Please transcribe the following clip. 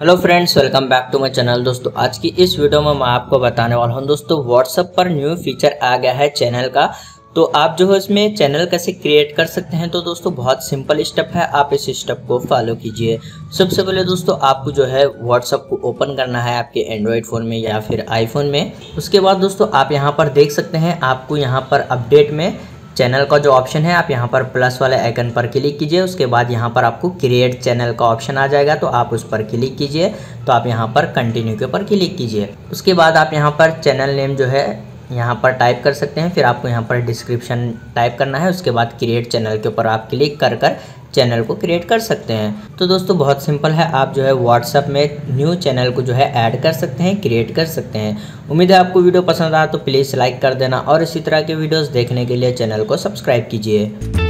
Hello friends, welcome back to my channel. दोस्तों, आज की इस वीडियो में मैं आपको बताने वाला हूँ, दोस्तों व्हाट्सएप पर न्यू फीचर आ गया है चैनल का। तो आप जो है इसमें चैनल कैसे क्रिएट कर सकते हैं तो दोस्तों, बहुत सिंपल स्टेप है। आप इस स्टेप को फॉलो कीजिए। सबसे पहले दोस्तों, आपको जो है व्हाट्सएप को ओपन करना है आपके एंड्रॉयड फ़ोन में या फिर आईफोन में। उसके बाद दोस्तों, आप यहाँ पर देख सकते हैं, आपको यहाँ पर अपडेट में चैनल का जो ऑप्शन है, आप यहाँ पर प्लस वाले आइकन पर क्लिक कीजिए, उसके बाद यहाँ पर आपको क्रिएट चैनल का ऑप्शन आ जाएगा तो आप उस पर क्लिक कीजिए तो आप यहाँ पर कंटिन्यू के ऊपर क्लिक कीजिए। उसके बाद आप यहाँ पर चैनल नेम जो है यहाँ पर टाइप कर सकते हैं, फिर आपको यहाँ पर डिस्क्रिप्शन टाइप करना है, उसके बाद क्रिएट चैनल के ऊपर आप क्लिक कर कर चैनल को क्रिएट कर सकते हैं। तो दोस्तों, बहुत सिंपल है, आप जो है व्हाट्सअप में न्यू चैनल को जो है ऐड कर सकते हैं क्रिएट कर सकते हैं। उम्मीद है आपको वीडियो पसंद आया तो प्लीज़ लाइक कर देना और इसी तरह के वीडियोज़ देखने के लिए चैनल को सब्सक्राइब कीजिए।